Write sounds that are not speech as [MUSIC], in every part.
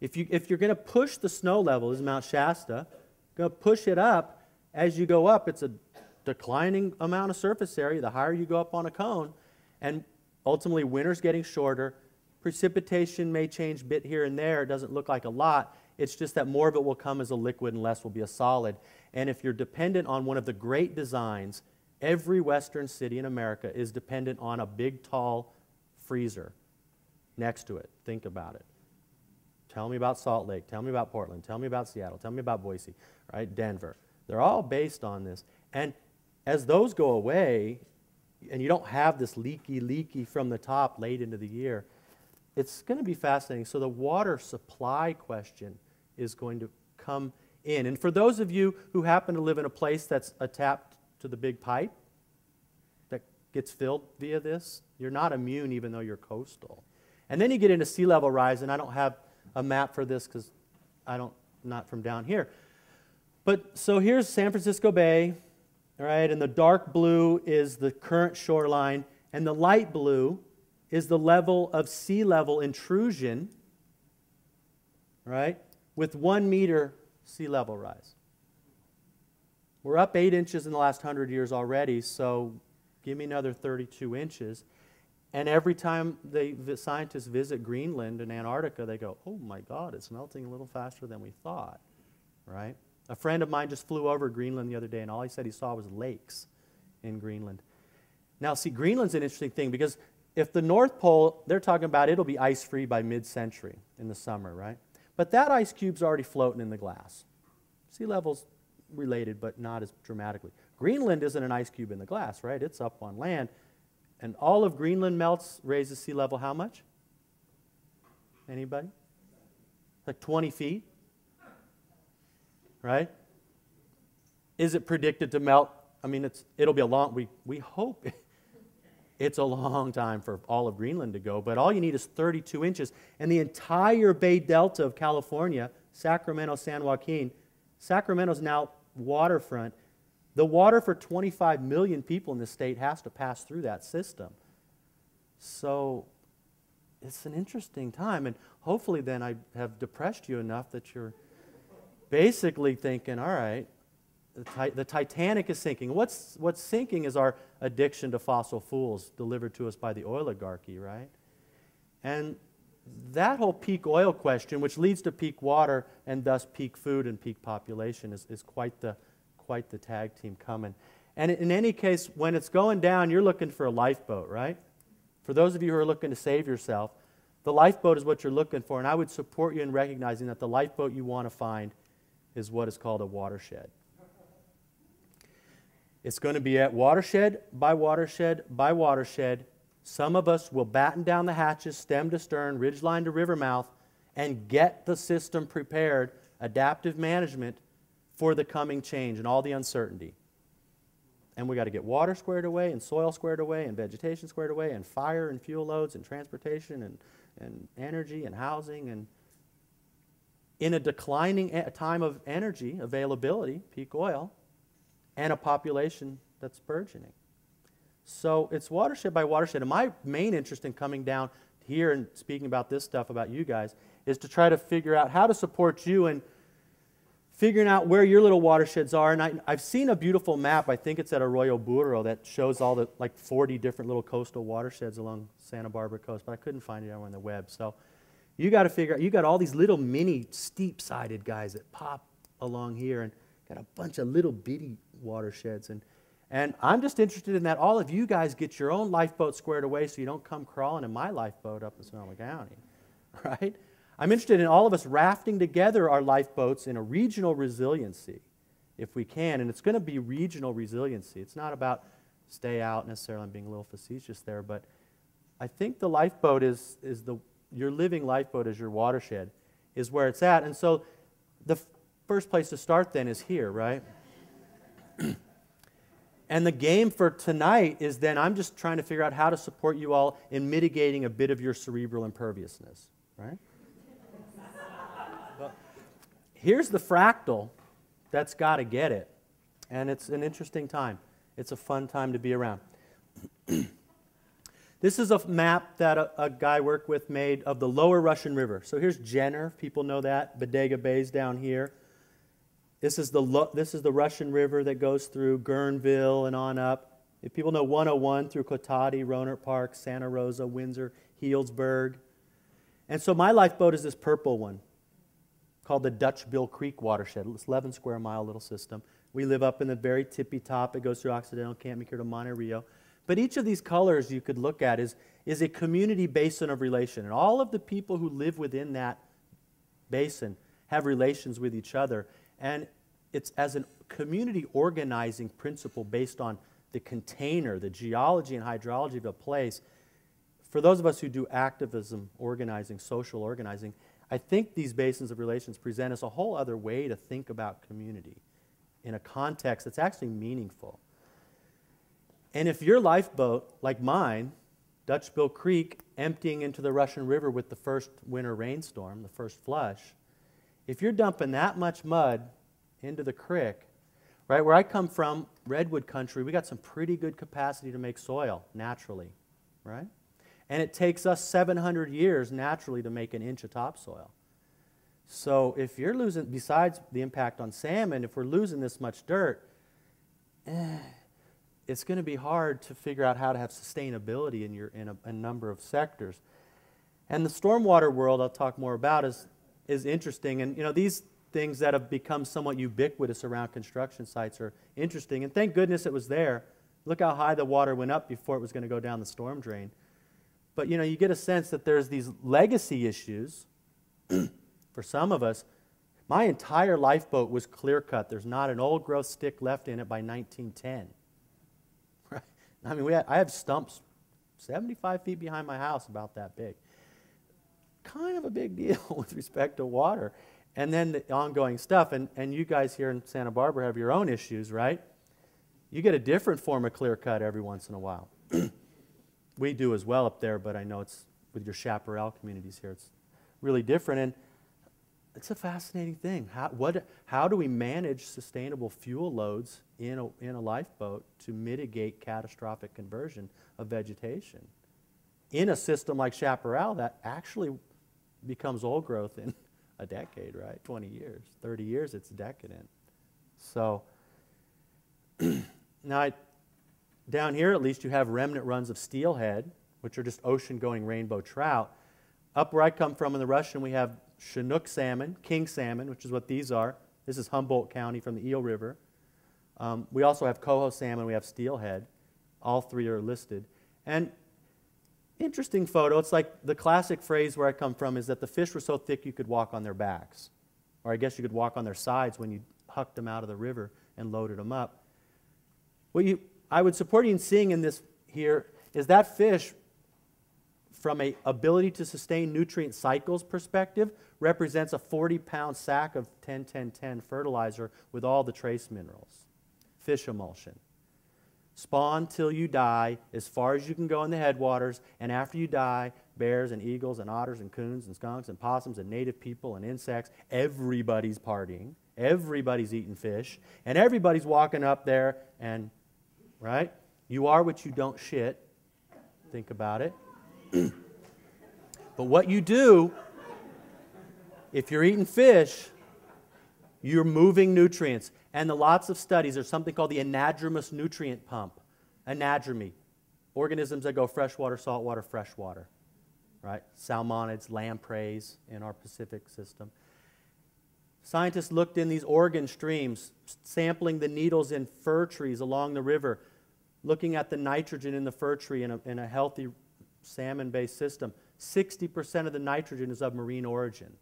if, you, if you're going to push the snow level, this is Mount Shasta, going to push it up, as you go up, it's a declining amount of surface area the higher you go up on a cone. And ultimately, winter's getting shorter. Precipitation may change a bit here and there. It doesn't look like a lot. It's just that more of it will come as a liquid and less will be a solid. And if you're dependent on one of the great designs, every western city in America is dependent on a big, tall freezer next to it. Think about it. Tell me about Salt Lake. Tell me about Portland. Tell me about Seattle. Tell me about Boise, right? Denver. They're all based on this. And as those go away, and you don't have this leaky, leaky from the top late into the year, it's going to be fascinating. So the water supply question is going to come in. And for those of you who happen to live in a place that's tapped to the big pipe that gets filled via this, you're not immune even though you're coastal. And then you get into sea level rise, and I don't have a map for this because I don't not from down here. But so here's San Francisco Bay, all right, and the dark blue is the current shoreline, and the light blue is the level of sea level intrusion, right, with one meter sea level rise. We're up eight inches in the last hundred years already, so give me another 32 inches. And every time they, the scientists visit Greenland and Antarctica, they go, oh my God, it's melting a little faster than we thought, right? A friend of mine just flew over Greenland the other day, and all he said he saw was lakes in Greenland. Now, see, Greenland's an interesting thing because if the North Pole, they're talking about it'll be ice free by mid century in the summer, right? But that ice cube's already floating in the glass. Sea level's related, but not as dramatically. Greenland isn't an ice cube in the glass, right? It's up on land. And all of Greenland melts, raises sea level how much? Anybody? Like 20 feet? Right? Is it predicted to melt? I mean, it's, it'll be a long, we, we hope [LAUGHS] it's a long time for all of Greenland to go, but all you need is 32 inches. And the entire Bay Delta of California, Sacramento, San Joaquin, Sacramento's now waterfront the water for 25 million people in the state has to pass through that system. So it's an interesting time. And hopefully, then, I have depressed you enough that you're basically thinking, all right, the, the Titanic is sinking. What's, what's sinking is our addiction to fossil fuels delivered to us by the oligarchy, right? And that whole peak oil question, which leads to peak water and thus peak food and peak population, is, is quite the quite the tag team coming. And in any case, when it's going down, you're looking for a lifeboat, right? For those of you who are looking to save yourself, the lifeboat is what you're looking for. And I would support you in recognizing that the lifeboat you want to find is what is called a watershed. It's going to be at watershed by watershed by watershed. Some of us will batten down the hatches, stem to stern, ridgeline to river mouth, and get the system prepared, adaptive management, for the coming change and all the uncertainty. And we got to get water squared away, and soil squared away, and vegetation squared away, and fire and fuel loads, and transportation, and, and energy, and housing. And in a declining time of energy availability, peak oil, and a population that's burgeoning. So it's watershed by watershed. And my main interest in coming down here and speaking about this stuff about you guys is to try to figure out how to support you and figuring out where your little watersheds are. And I, have seen a beautiful map, I think it's at Arroyo Burro, that shows all the like 40 different little coastal watersheds along Santa Barbara coast, but I couldn't find it on the web. So you got to figure out, you got all these little mini steep sided guys that pop along here and got a bunch of little bitty watersheds. And, and I'm just interested in that all of you guys get your own lifeboat squared away so you don't come crawling in my lifeboat up in Sonoma County, [LAUGHS] right? I'm interested in all of us rafting together our lifeboats in a regional resiliency, if we can. And it's going to be regional resiliency. It's not about stay out necessarily. I'm being a little facetious there, but I think the lifeboat is, is the, your living lifeboat is your watershed, is where it's at. And so the first place to start then is here, right? [CLEARS THROAT] and the game for tonight is then I'm just trying to figure out how to support you all in mitigating a bit of your cerebral imperviousness, right? Here's the fractal that's got to get it. And it's an interesting time. It's a fun time to be around. [CLEARS THROAT] This is a map that a, a, guy worked with made of the lower Russian River. So here's Jenner, people know that. Bodega Bay's down here. This is the, this is the Russian River that goes through Guerneville and on up. If people know 101 through Cotati, Rohnert Park, Santa Rosa, Windsor, Healdsburg. And so my lifeboat is this purple one called the Dutch Bill Creek watershed. It's 11 square mile little system. We live up in the very tippy top. It goes through Occidental, Camp to Monte Rio. But each of these colors you could look at is, is a community basin of relation. And all of the people who live within that basin have relations with each other. And it's as a community organizing principle based on the container, the geology and hydrology of a place. For those of us who do activism, organizing, social organizing, I think these basins of relations present us a whole other way to think about community in a context that's actually meaningful. And if your lifeboat, like mine, Dutch Bill Creek, emptying into the Russian River with the first winter rainstorm, the first flush, if you're dumping that much mud into the creek, right, where I come from, redwood country, we got some pretty good capacity to make soil naturally, right? And it takes us 700 years naturally to make an inch of topsoil. So if you're losing, besides the impact on salmon, if we're losing this much dirt, eh, it's going to be hard to figure out how to have sustainability in, your, in a, a number of sectors. And the stormwater world I'll talk more about is, is interesting. And you know, these things that have become somewhat ubiquitous around construction sites are interesting. And thank goodness it was there. Look how high the water went up before it was going to go down the storm drain. But you know, you get a sense that there's these legacy issues [CLEARS THROAT] for some of us. My entire lifeboat was clear cut. There's not an old growth stick left in it by 1910. [LAUGHS] Right? I mean, had, I have stumps 75 feet behind my house, about that big. Kind of a big deal [LAUGHS] with respect to water. And then the ongoing stuff. And, and you guys here in Santa Barbara have your own issues, right? You get a different form of clear cut every once in a while. [CLEARS THROAT] we do as well up there, but I know it's with your chaparral communities here, it's really different. And it's a fascinating thing. How, what, how do we manage sustainable fuel loads in a, in a lifeboat to mitigate catastrophic conversion of vegetation? In a system like chaparral, that actually becomes old growth in a decade, right? 20 years, 30 years, it's decadent. So, [CLEARS THROAT] now I, down here, at least, you have remnant runs of steelhead, which are just ocean going rainbow trout. Up where I come from in the Russian, we have Chinook salmon, king salmon, which is what these are. This is Humboldt County from the Eel River. Um, we also have coho salmon, we have steelhead. All three are listed. And interesting photo. It's like the classic phrase where I come from is that the fish were so thick you could walk on their backs. Or I guess you could walk on their sides when you hucked them out of the river and loaded them up. What you, I would support you in seeing in this here is that fish, from a ability to sustain nutrient cycles perspective, represents a 40 pound sack of 10 10 10 fertilizer with all the trace minerals. Fish emulsion. Spawn till you die, as far as you can go in the headwaters, and after you die, bears and eagles and otters and coons and skunks and possums and native people and insects, everybody's partying, everybody's eating fish, and everybody's walking up there and right? You are what you don't shit. Think about it. [CLEARS THROAT] but what you do, if you're eating fish, you're moving nutrients. And the lots of studies, there's something called the anadromous nutrient pump. Anadromy. Organisms that go freshwater, saltwater, freshwater. Right? Salmonids, lampreys in our Pacific system. Scientists looked in these Oregon streams, sampling the needles in fir trees along the river, looking at the nitrogen in the fir tree in a, in a healthy salmon based system. 60% of the nitrogen is of marine origin.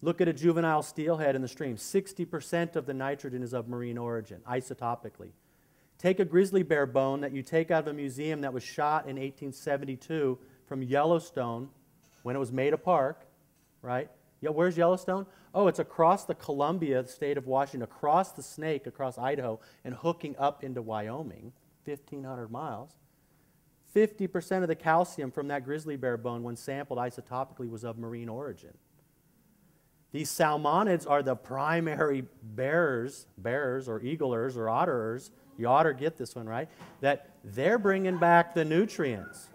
Look at a juvenile steelhead in the stream. 60% of the nitrogen is of marine origin, isotopically. Take a grizzly bear bone that you take out of a museum that was shot in 1872 from Yellowstone when it was made a park, right? Yeah, where's Yellowstone? Oh, it's across the Columbia, the state of Washington, across the Snake, across Idaho, and hooking up into Wyoming, 1,500 miles. 50% of the calcium from that grizzly bear bone, when sampled isotopically, was of marine origin. These salmonids are the primary bearers, bearers or eaglers or otterers. You ought to get this one right. That they're bringing back the nutrients.